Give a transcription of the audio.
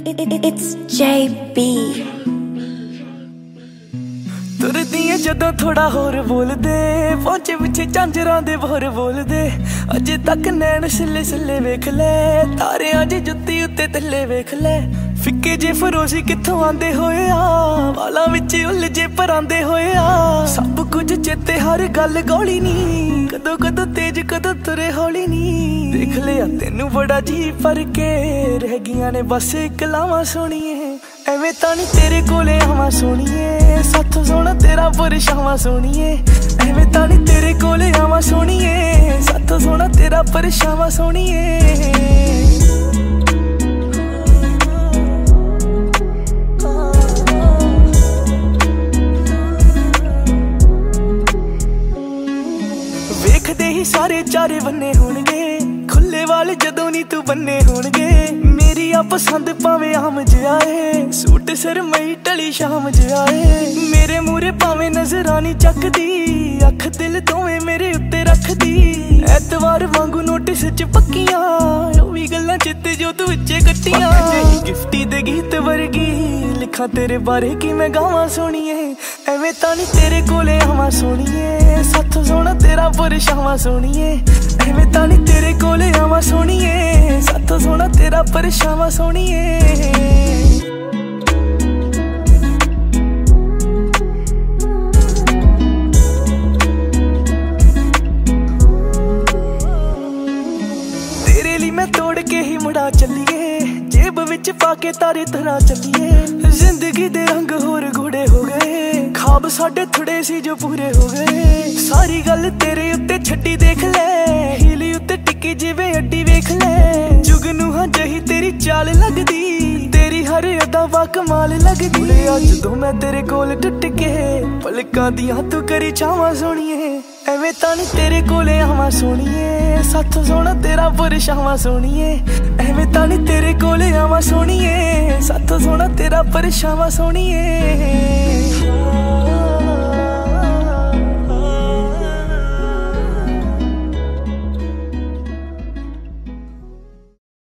It's JB. ਤੁਰਦੀ ਏ ਜਦੋਂ ਥੋੜਾ ਹੋਰ ਬੋਲਦੇ ਪਹੁੰਚੇ ਪਿੱਛੇ ਚਾਂਜਰਾਂ ਦੇ ਬੋਰ ਬੋਲਦੇ। ਅਜੇ ਤੱਕ ਨੈਣ ਸਿੱਲੇ ਸਿੱਲੇ ਵੇਖ ਲੈ, ਤਾਰਿਆਂ ਦੀ ਜੁੱਤੀ ਉੱਤੇ ਥੱਲੇ ਵੇਖ ਲੈ। ਫਿੱਕੇ ਜੇ ਫਰੋਸ਼ੀ ਕਿੱਥੋਂ ਆਂਦੇ ਹੋਏ ਆ? ਵਾਲਾਂ ਵਿੱਚ ਉਲਝੇ ਪਰਾਂਦੇ ਹੋਏ ਆ? ਸਭ ਕੁਝ ਚੇਤੇ, ਹਰ ਗੱਲ ਗੋਲੀ ਨਹੀਂ ਕਦੋਂ ਕਦੋਂ ਤੇਜ, ਕਦੋਂ ਤੁਰੇ ਹੌਲੀ ਨਹੀਂ ਲਿਆ, ਤੈਨੂੰ ਬੜਾ ਜੀ ਪਰ ਕੇ ਰਹਿ ਗਈਆਂ ਨੇ ਬਸ ਕਲਾਵਾਂ ਸੁਣੀਏ। ਐਵੇਂ ਤਾਂ ਨਹੀਂ ਤੇਰੇ ਕੋਲੇ ਆਵਾਂ ਸੁਣੀਏ। ਸਾਥੋਂ ਸੋਣਾ ਤੇਰਾ ਪਰਛਾਵਾਂ ਸੋਣੀਏ। ਐਵੇਂ ਤਾਂ ਨਹੀਂ ਤੇਰੇ ਕੋਲੇ ਆਵਾਂ ਸੋਣੀਏ। ਸਾਥੋਂ ਸੋਣਾ ਤੇਰਾ ਪਰਛਾਵਾਂ ਸੋਣੀਏ। ਵੇਖਦੇ ਹੀ ਸਾਰੇ ਚਾਰੇ ਬੰਨੇ ਹੋਣਗੇ। ਵਾਲ ਜਦੋਂ ਨਹੀਂ ਤੂੰ ਬੰਨੇ ਹੋਣਗੇ ਮੇਰੀ ਆ ਪਸੰਦ ਪਾਵੇਂ ਆਮ ਜਿਆਏ ਸੂਟ ਸਰਮਈ ਟਲੀ ਸ਼ਾਮ ਜਿਆਏ ਮੇਰੇ ਮੂਰੇ ਪਾਵੇਂ ਨਜ਼ਰਾਂ ਨਹੀਂ ਚੱਕਦੀ ਅੱਖ ਦਿਲ ਦੋਵੇਂ ਮੇਰੇ ਉੱਤੇ ਰੱਖਦੀ। ਐਤਵਾਰ ਵਾਂਗੂ ਨੋਟਿਸ ਚ ਪੱਕੀਆਂ ਉਹ ਵੀ ਗੱਲਾਂ ਚਿੱਤੇ ਜੋ ਤੂੰ ਵਿੱਚੇ ਕੱਟੀਆਂ। ਗਿਫਟੀ ਦੇ ਗੀਤ ਵਰਗੀ ਲਿਖਾਂ ਤੇਰੇ ਬਾਰੇ ਕੀ ਮੈਂ ਗਾਵਾਂ ਸੁਣੀਏ। ਐਵੇਂ ਤਾਂ ਨਹੀਂ ਤੇਰੇ ਕੋਲੇ ਆਵਾਂ ਸੁਣੀਏ। ਸੱਥ ਸੋਣਾ ਤੇਰਾ ਪਰਛਾਵਾਂ ਸੁਣੀਏ। ਐਵੇਂ ਤਾਂ ਨਹੀਂ ਤੇਰੇ ਕੋਲੇ ਆਵਾਂ ਸੁਣੀਏ। ਸੱਥ ਸੋਣਾ ਤੇਰਾ ਪਰਛਾਵਾਂ ਸੁਣੀਏ। ਤੇਰੇ ਲਈ ਮੈਂ ਤੋੜ ਕੇ ਹੀ ਮੁੜਾ ਚੱਲੀਏ। ਜੇਬ ਵਿੱਚ ਪਾ ਕੇ ਤਾਰੇ ਤਰ੍ਹਾਂ ਚੱਲੀਏ। ਜ਼ਿੰਦਗੀ ਦੇ ਰੰਗ ਹੋਰ ਗੂੜੇ ਹੋ ਗਏ। ਖਾਬ ਸਾਡੇ ਥੋੜੇ ਸੀ ਜੋ ਪੂਰੇ ਹੋ ਗਏ। ਸਾਰੀ ਗੱਲ ਤੇਰੇ ਉੱਤੇ ਛੱਡੀ ਦੇਖ ਲੈ। ਉੱਤੇ ਜਿਵੇਂ ਅੱਡੀ ਵੇਖ ਲੈ। ਜੁਗ ਨੂੰ ਹਾਂ ਜਹੀ ਤੇਰੀ ਚਾਲ ਲੱਗਦੀ। ਤੇਰੀ ਹਰ ਅਦਾ ਵਾ ਕਮਾਲ ਲੱਗਦੀ। ਓਏ ਅੱਜ ਜਦੋਂ ਮੈਂ ਤੇਰੇ ਕੋਲ ਟੁੱਟ ਕੇ ਪਲਕਾਂ ਦੀਆਂ ਤੂੰ ਕਰੀ ਛਾਵਾਂ ਸੋਣੀਏ। ਐਵੇਂ ਤਾਂ ਨਹੀਂ ਤੇਰੇ ਕੋਲੇ ਆਵਾਂ ਸੋਣੀਏ। ਸੱਥ ਸੋਣਾ ਤੇਰਾ ਪਰਛਾਵਾਂ ਸੋਣੀਏ। ਐਵੇਂ ਤਾਂ ਨਹੀਂ ਤੇਰੇ ਕੋਲੇ ਆਵਾਂ ਸੋਣੀਏ। ਸੱਥ ਸੋਣਾ ਤੇਰਾ ਪਰਛਾਵਾਂ ਸੋਣੀਏ।